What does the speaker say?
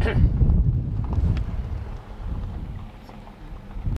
Mm-hmm.